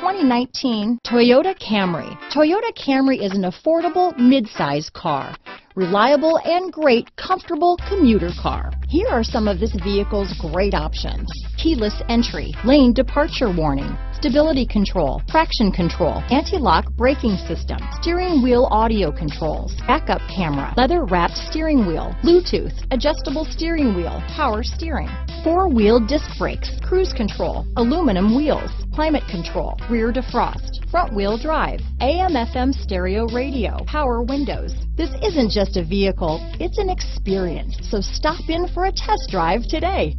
2019 Toyota Camry. Toyota Camry is an affordable midsize car. Reliable and great comfortable commuter car. Here are some of this vehicle's great options. Keyless entry, lane departure warning, stability control, traction control, anti-lock braking system, steering wheel audio controls, backup camera, leather wrapped steering wheel, Bluetooth, adjustable steering wheel, power steering, four-wheel disc brakes, cruise control, aluminum wheels, climate control, rear defrost, front wheel drive, AM FM stereo radio, power windows. This isn't just a vehicle, it's an experience. So stop in for a test drive today.